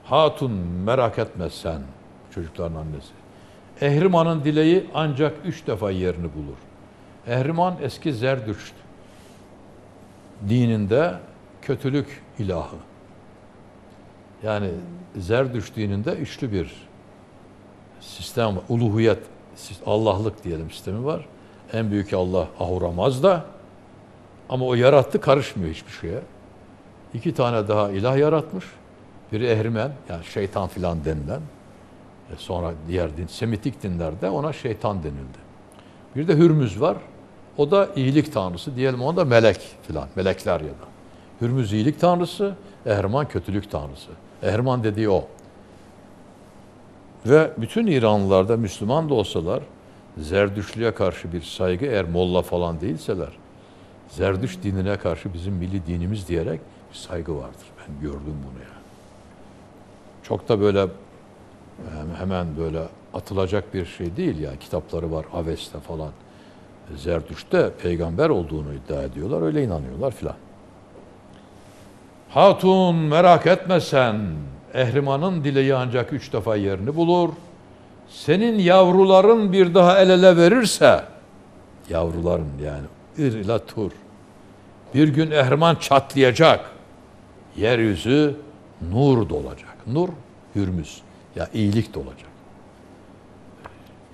Hatun merak etme sen çocukların annesi. Ehriman'ın dileği ancak üç defa yerini bulur. Ehriman eski Zerdüşt dininde kötülük ilahı. Yani Zerdüşt dininde üçlü bir sistem var. Uluhiyet, Allah'lık diyelim sistemi var. En büyük Allah Ahura Mazda. Ama o yarattı karışmıyor hiçbir şeye. İki tane daha ilah yaratmış. Biri Ehrimen, yani şeytan filan denilen. E sonra diğer din, Semitik dinlerde ona şeytan denildi. Bir de Hürmüz var. O da iyilik tanrısı. Diyelim ona da melek filan, melekler ya da. Hürmüz iyilik tanrısı, Ehriman kötülük tanrısı. Ehriman dediği o. Ve bütün İranlılarda Müslüman da olsalar Zerdüşlüğe karşı bir saygı eğer molla falan değilseler Zerdüş dinine karşı bizim milli dinimiz diyerek bir saygı vardır. Ben gördüm bunu ya. Çok da böyle hemen böyle atılacak bir şey değil ya. Kitapları var Aves'te falan. Zerdüş'te peygamber olduğunu iddia ediyorlar. Öyle inanıyorlar filan. Hatun merak etme sen. Ehrimanın dileği ancak üç defa yerini bulur. Senin yavruların bir daha el ele verirse, yavruların yani ir ile tur. Bir gün ehriman çatlayacak. Yeryüzü nur dolacak. Nur, hürmüz. Ya iyilik dolacak.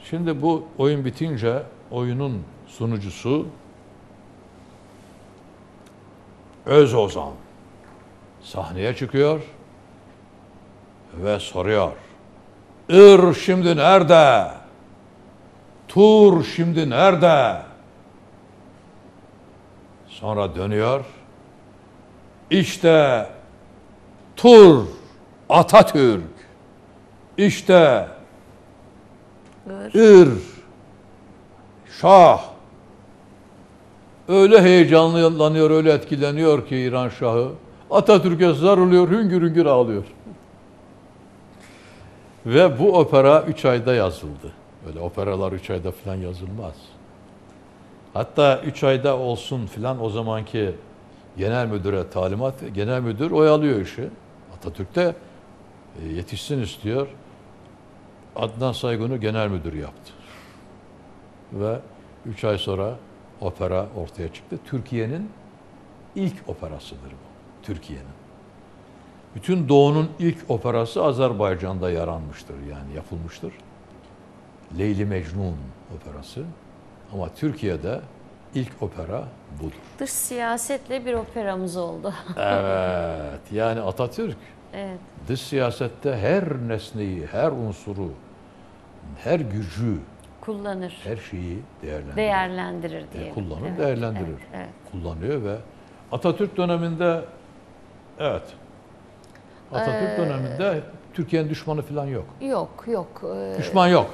Şimdi bu oyun bitince oyunun sunucusu Öz Ozan sahneye çıkıyor ve soruyor. Ir şimdi nerede? Tur şimdi nerede? Sonra dönüyor. İşte Tur Atatürk. İşte Ir Şah. Öyle heyecanlanıyor, öyle etkileniyor ki İran Şahı. Atatürk'e sarılıyor, hüngür hüngür ağlıyor. Ve bu opera 3 ayda yazıldı. Böyle operalar 3 ayda falan yazılmaz. Hatta 3 ayda olsun filan o zamanki genel müdüre talimat, genel müdür oyalıyor işi. Atatürk de e, yetişsin istiyor. Adnan Saygun'u genel müdür yaptı. Ve 3 ay sonra opera ortaya çıktı. Türkiye'nin ilk operasıdır bu. Türkiye'nin. Bütün Doğu'nun ilk operası Azerbaycan'da yaranmıştır yani yapılmıştır. Leyli Mecnun operası. Ama Türkiye'de ilk opera budur. Dış siyasetle bir operamız oldu. Evet, yani Atatürk evet. dış siyasette her nesneyi, her unsuru, her gücü, Kullanır. her şeyi değerlendirir. Değerlendirir diye. E, kullanır, değerlendirir. Evet, evet. Kullanıyor ve Atatürk döneminde evet Atatürk Ee, döneminde Türkiye'nin düşmanı falan yok. Yok yok. Ee, Düşman yok.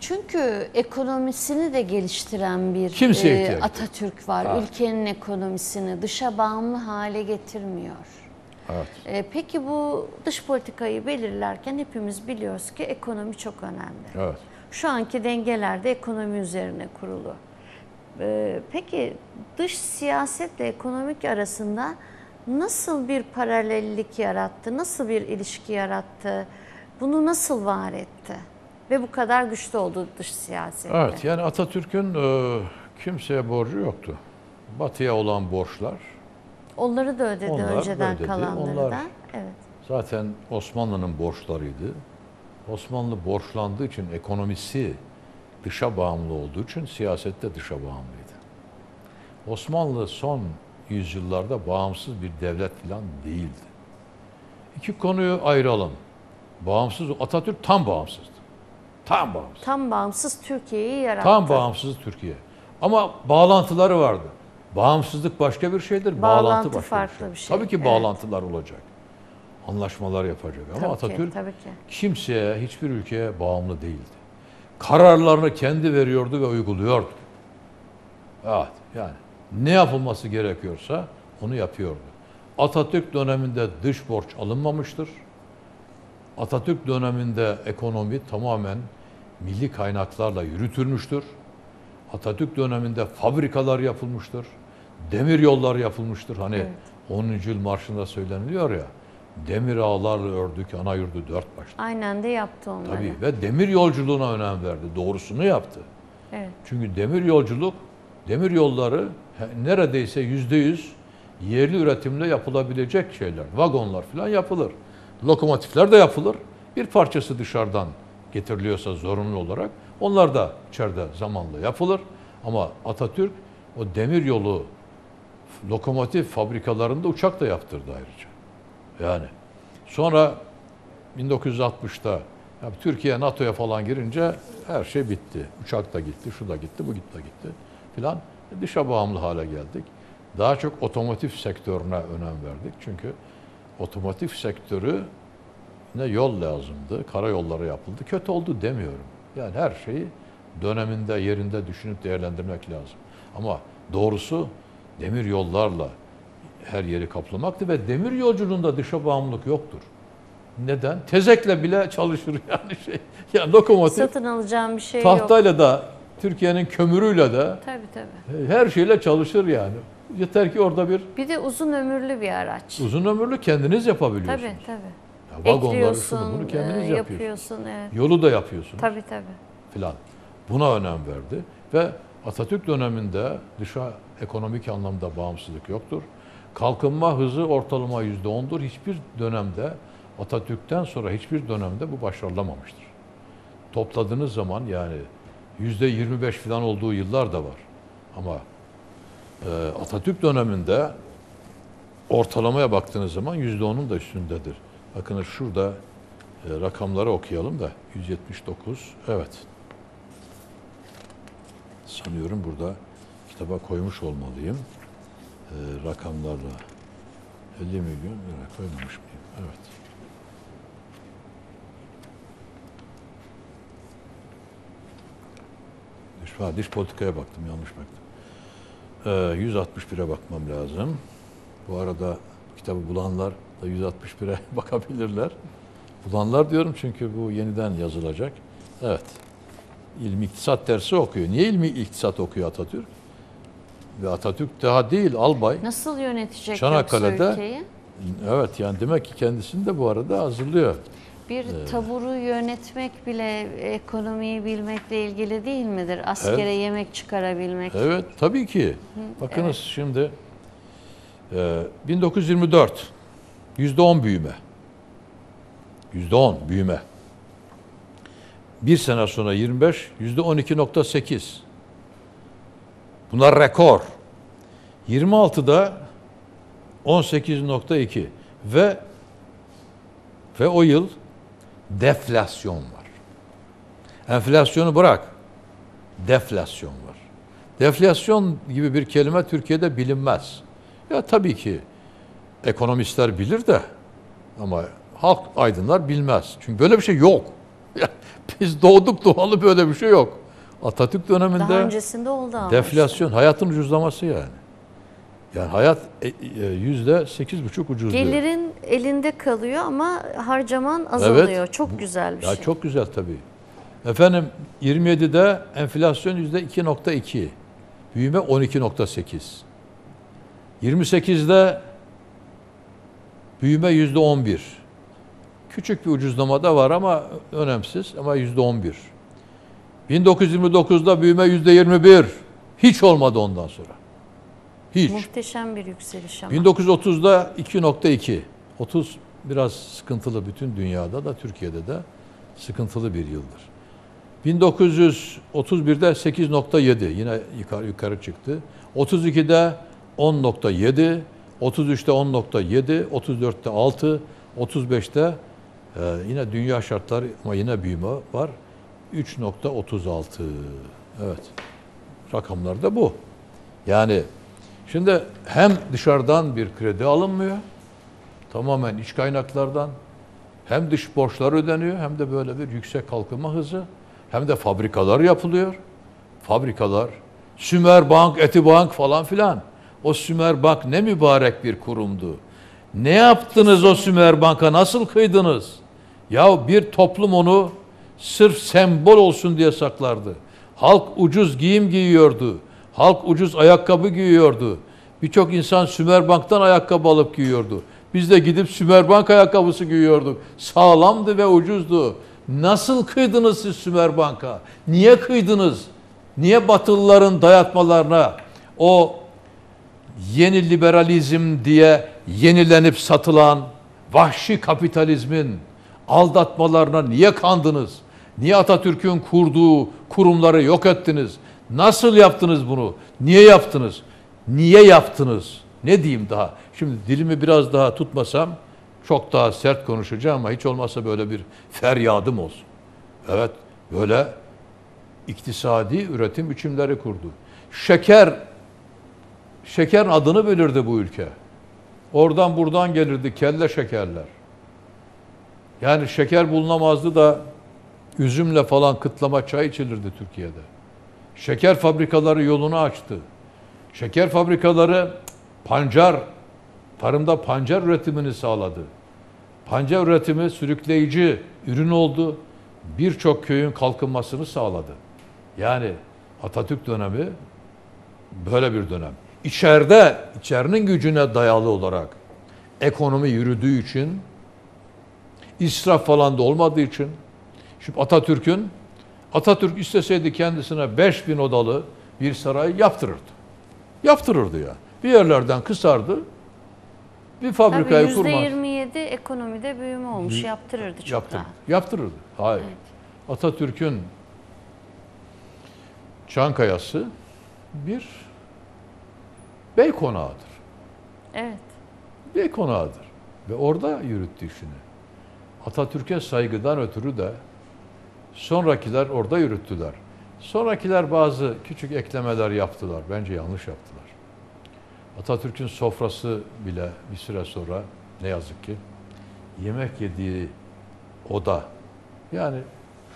Çünkü ekonomisini de geliştiren bir Kimseye e. Atatürk var. Ha. Ülkenin ekonomisini dışa bağımlı hale getirmiyor. Evet. E, peki bu dış politikayı belirlerken hepimiz biliyoruz ki ekonomi çok önemli. Evet. Şu anki dengelerde ekonomi üzerine kurulu. E, peki dış siyasetle ekonomik arasında nasıl bir paralellik yarattı? Nasıl bir ilişki yarattı? Bunu nasıl var etti? Ve bu kadar güçlü oldu dış siyasette. Evet yani Atatürk'ün e, kimseye borcu yoktu. Batı'ya olan borçlar Onları da ödedi Onlar önceden ödedi. kalanları Onlar- da. Evet. zaten Osmanlı'nın borçlarıydı. Osmanlı borçlandığı için ekonomisi dışa bağımlı olduğu için siyasette dışa bağımlıydı. Osmanlı son yüzyıllarda bağımsız bir devlet falan değildi. İki konuyu ayıralım. Bağımsız, Atatürk tam bağımsızdı. Tam bağımsız. Tam bağımsız Türkiye'yi yarattı. Tam bağımsız Türkiye. Ama bağlantıları vardı. Bağımsızlık başka bir şeydir, bağlantı, Bağlantı başka farklı bir bir şey. şey, Tabii ki evet. bağlantılar olacak. Anlaşmalar yapacak. Ama Tabii Atatürk ki, tabii ki. kimseye, hiçbir ülkeye bağımlı değildi. Kararlarını kendi veriyordu ve uyguluyordu. Evet, yani ne yapılması gerekiyorsa onu yapıyordu. Atatürk döneminde dış borç alınmamıştır. Atatürk döneminde ekonomi tamamen milli kaynaklarla yürütülmüştür. Atatürk döneminde fabrikalar yapılmıştır. Demir yollar yapılmıştır. Hani Evet. 10. yıl marşında söyleniliyor ya. Demir ağlarla ördük ana yurdu dört başlı. Aynen de yaptı onları. Tabii ve demir yolculuğuna önem verdi. Doğrusunu yaptı. Evet. Çünkü demir yolculuk, demir yolları neredeyse yüzde yüz yerli üretimle yapılabilecek şeyler. Vagonlar falan yapılır. Lokomotifler de yapılır. Bir parçası dışarıdan getiriliyorsa zorunlu olarak onlar da içeride zamanla yapılır. Ama Atatürk o demir yolu lokomotif fabrikalarında uçak da yaptırdı ayrıca. Yani sonra 1960'ta ya Türkiye NATO'ya falan girince her şey bitti. Uçak da gitti, şu da gitti, bu gitti, gitti filan. Dışa bağımlı hale geldik. Daha çok otomotiv sektörüne önem verdik. Çünkü otomotiv sektörü ne yol lazımdı, karayolları yapıldı. Kötü oldu demiyorum. Yani her şeyi döneminde, yerinde düşünüp değerlendirmek lazım. Ama doğrusu demir yollarla her yeri kaplamaktı ve demir yolculuğunda dışa bağımlılık yoktur. Neden? Tezekle bile çalışır [LAUGHS] yani şey. Yani lokomotif Satın alacağım bir şey yok. tahtayla da Türkiye'nin kömürüyle de Tabii tabii. her şeyle çalışır yani. Yeter ki orada bir Bir de uzun ömürlü bir araç. uzun ömürlü kendiniz yapabiliyorsunuz. Tabii tabii. Ya vagonları şunu bunu kendiniz e, yapıyorsunuz. yapıyorsun. Evet. Yolu da yapıyorsunuz Tabii tabii. filan. Buna önem verdi ve Atatürk döneminde dışa ekonomik anlamda bağımsızlık yoktur. Kalkınma hızı ortalama yüzde ondur. Hiçbir dönemde Atatürk'ten sonra hiçbir dönemde bu başarılamamıştır. Topladığınız zaman yani yüzde 25 falan olduğu yıllar da var. Ama e, Atatürk döneminde ortalamaya baktığınız zaman yüzde onun da üstündedir. Bakınız şurada e, rakamları okuyalım da 179 evet. Sanıyorum burada kitaba koymuş olmalıyım. E, rakamlarla 50 milyon lira koymamış mıyım? Evet. Dış, ha, dış politikaya baktım, yanlış baktım. Ee, 161'e bakmam lazım. Bu arada kitabı bulanlar da 161'e [LAUGHS] bakabilirler. Bulanlar diyorum çünkü bu yeniden yazılacak. Evet. İlmi iktisat dersi okuyor. Niye ilmi iktisat okuyor Atatürk? Ve Atatürk daha değil albay. Nasıl yönetecek Çanakkale'de- ülkeyi? Evet yani demek ki kendisini de bu arada hazırlıyor. Bir taburu yönetmek bile ekonomiyi bilmekle ilgili değil midir? Askere Evet. yemek çıkarabilmek. Evet tabii ki. Bakınız şimdi e, 1924 yüzde on büyüme. Yüzde on büyüme. Bir sene sonra 25 yüzde 12.8. Bunlar rekor. 26'da 18.2 ve ve o yıl deflasyon var. Enflasyonu bırak. Deflasyon var. Deflasyon gibi bir kelime Türkiye'de bilinmez. Ya tabii ki ekonomistler bilir de ama halk aydınlar bilmez. Çünkü böyle bir şey yok. [LAUGHS] Biz doğduk doğalı böyle bir şey yok. Atatürk Daha döneminde öncesinde oldu ama. deflasyon hayatın ucuzlaması yani. Yani hayat e, e, yüzde sekiz buçuk ucuzluyor. Gelirin elinde kalıyor ama harcaman azalıyor. Çok Bu- güzel bir ya şey. çok güzel tabii. Efendim 27'de enflasyon yüzde 2.2. Büyüme 12.8. 28'de büyüme yüzde 11. Küçük bir ucuzlama da var ama önemsiz ama yüzde 11. 1929'da büyüme yüzde 21. Hiç olmadı ondan sonra. Hiç. Muhteşem bir yükseliş ama. 1930'da 2.2. 30 biraz sıkıntılı bütün dünyada da Türkiye'de de sıkıntılı bir yıldır. 1931'de 8.7 yine yukarı, yukarı çıktı. 32'de 10.7, 33'te 10.7, 34'te 6, 35'te e, yine dünya şartları ama yine büyüme var. 3.36. Evet. Rakamlar da bu. Yani Şimdi hem dışarıdan bir kredi alınmıyor, tamamen iç kaynaklardan, hem dış borçlar ödeniyor, hem de böyle bir yüksek kalkınma hızı, hem de fabrikalar yapılıyor. Fabrikalar, Sümer Bank, Etibank falan filan. O Sümer Bank ne mübarek bir kurumdu. Ne yaptınız o Sümerbank'a? Nasıl kıydınız? Ya bir toplum onu sırf sembol olsun diye saklardı. Halk ucuz giyim giyiyordu. Halk ucuz ayakkabı giyiyordu. Birçok insan Sümerbank'tan ayakkabı alıp giyiyordu. Biz de gidip Sümerbank ayakkabısı giyiyorduk. Sağlamdı ve ucuzdu. Nasıl kıydınız siz Sümerbank'a? Niye kıydınız? Niye Batılıların dayatmalarına o yeni liberalizm diye yenilenip satılan vahşi kapitalizmin aldatmalarına niye kandınız? Niye Atatürk'ün kurduğu kurumları yok ettiniz? Nasıl yaptınız bunu? Niye yaptınız? Niye yaptınız? Ne diyeyim daha? Şimdi dilimi biraz daha tutmasam çok daha sert konuşacağım ama hiç olmazsa böyle bir feryadım olsun. Evet, böyle iktisadi üretim biçimleri kurdu. Şeker şeker adını bilirdi bu ülke. Oradan buradan gelirdi kelle şekerler. Yani şeker bulunamazdı da üzümle falan kıtlama çay içilirdi Türkiye'de. Şeker fabrikaları yolunu açtı. Şeker fabrikaları pancar, tarımda pancar üretimini sağladı. Pancar üretimi sürükleyici ürün oldu. Birçok köyün kalkınmasını sağladı. Yani Atatürk dönemi böyle bir dönem. İçeride, içerinin gücüne dayalı olarak ekonomi yürüdüğü için, israf falan da olmadığı için, şimdi Atatürk'ün, Atatürk isteseydi kendisine 5000 odalı bir saray yaptırırdı. Yaptırırdı ya. Bir yerlerden kısardı, bir fabrikayı Tabii kurmaz. %27 ekonomide büyüme olmuş. Yaptırırdı çok Yaptırır. rahat. Yaptırırdı. Hayır. Atatürk'ün Çankaya'sı bir bey konağıdır. Evet. Bey konağıdır. Ve orada yürüttü işini. Atatürk'e saygıdan ötürü de sonrakiler orada yürüttüler. Sonrakiler bazı küçük eklemeler yaptılar. Bence yanlış yaptılar. Atatürk'ün sofrası bile bir süre sonra ne yazık ki yemek yediği oda. Yani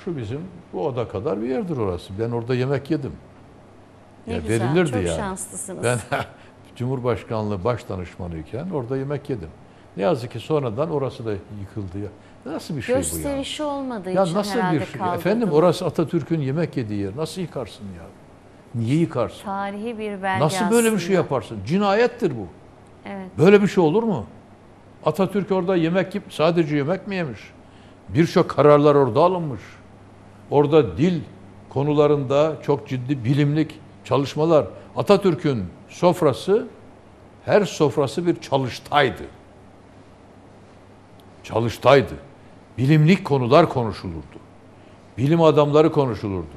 şu bizim bu oda kadar bir yerdir orası. Ben orada yemek yedim. Ne Ya güzel. verilirdi çok yani. şanslısınız. Ben Cumhurbaşkanlığı baş danışmanıyken orada yemek yedim. Ne yazık ki sonradan orası da yıkıldı ya. Nasıl bir şey bu ya? Gösterişi olmadığı Ya için nasıl herhalde bir şey? kaldırdı. Efendim orası Atatürk'ün yemek yediği yer. Nasıl yıkarsın ya? Niye yıkarsın? Tarihi bir belge Nasıl böyle bir aslında. şey yaparsın? Cinayettir bu. Evet. Böyle bir şey olur mu? Atatürk orada yemek yiyip sadece yemek mi yemiş? Birçok kararlar orada alınmış. Orada dil konularında çok ciddi bilimlik çalışmalar. Atatürk'ün sofrası her sofrası bir çalıştaydı. Çalıştaydı. Bilimlik konular konuşulurdu. Bilim adamları konuşulurdu.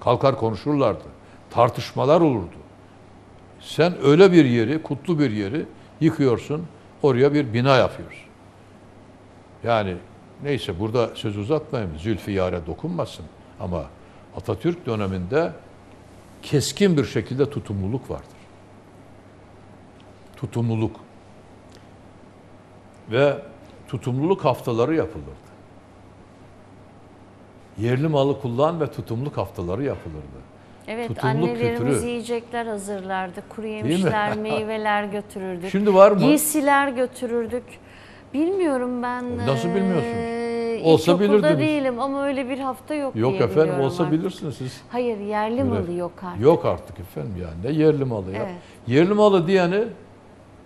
Kalkar konuşurlardı. Tartışmalar olurdu. Sen öyle bir yeri, kutlu bir yeri yıkıyorsun, oraya bir bina yapıyorsun. Yani neyse burada söz uzatmayayım, Zülfiyar'e dokunmasın. Ama Atatürk döneminde keskin bir şekilde tutumluluk vardır. Tutumluluk. Ve tutumluluk haftaları yapılırdı. Yerli malı kullan ve tutumluluk haftaları yapılırdı. Evet Tutumluluk annelerimiz kültürü. yiyecekler hazırlardı. Kuru mi? yemişler, [LAUGHS] meyveler götürürdük. Şimdi var mı? Giysiler götürürdük. Bilmiyorum ben. Nasıl bilmiyorsunuz? eee, Olsa ilkokulda bilirdiniz. değilim ama öyle bir hafta yok Yok efendim olsa artık. bilirsiniz siz. Hayır yerli Öyle. malı yok artık. Yok artık efendim yani ne yerli malı ya. Evet. Yerli malı diyeni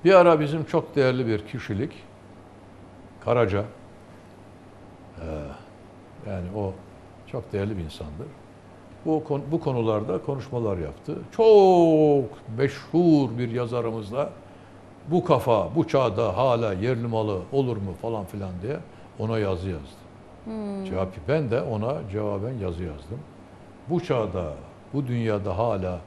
bir ara bizim çok değerli bir kişilik Karaca. Ee, yani o çok değerli bir insandır. Bu, bu konularda konuşmalar yaptı. Çok meşhur bir yazarımızla bu kafa, bu çağda hala yerli malı olur mu falan filan diye ona yazı yazdı. Cevap ben de ona cevaben yazı yazdım. Bu çağda, bu dünyada hala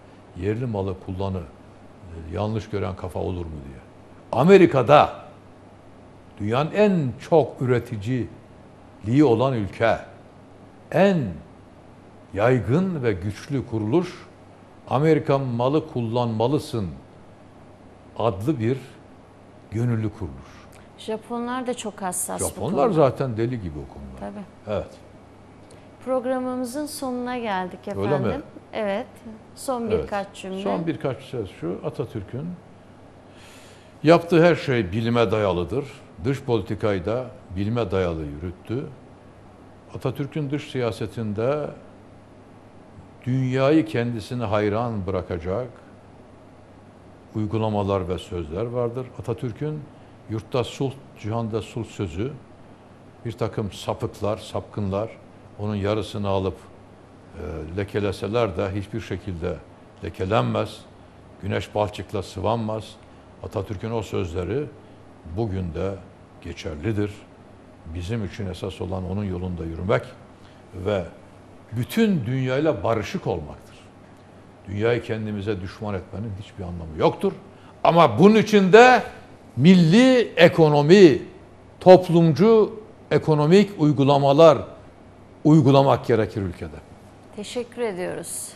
yerli malı kullanı e, yanlış gören kafa olur mu diye. Amerika'da dünyanın en çok üreticiliği olan ülke, en yaygın ve güçlü kuruluş Amerikan malı kullanmalısın adlı bir gönüllü kuruluş. Japonlar da çok hassas bu Japonlar konuda. zaten deli gibi o konuda. Tabii. Evet. Programımızın sonuna geldik Öyle efendim. mi? Evet. Son Evet. birkaç cümle. Son birkaç söz şu Atatürk'ün Yaptığı her şey bilime dayalıdır. Dış politikayı da bilime dayalı yürüttü. Atatürk'ün dış siyasetinde dünyayı kendisine hayran bırakacak uygulamalar ve sözler vardır. Atatürk'ün yurtta sulh, cihanda sulh sözü bir takım sapıklar, sapkınlar onun yarısını alıp e, lekeleseler de hiçbir şekilde lekelenmez. Güneş balçıkla sıvanmaz. Atatürk'ün o sözleri bugün de geçerlidir. Bizim için esas olan onun yolunda yürümek ve bütün dünyayla barışık olmaktır. Dünyayı kendimize düşman etmenin hiçbir anlamı yoktur. Ama bunun için de milli ekonomi, toplumcu ekonomik uygulamalar uygulamak gerekir ülkede. Teşekkür ediyoruz.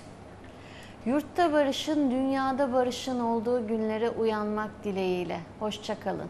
Yurtta barışın, dünyada barışın olduğu günlere uyanmak dileğiyle. Hoşçakalın.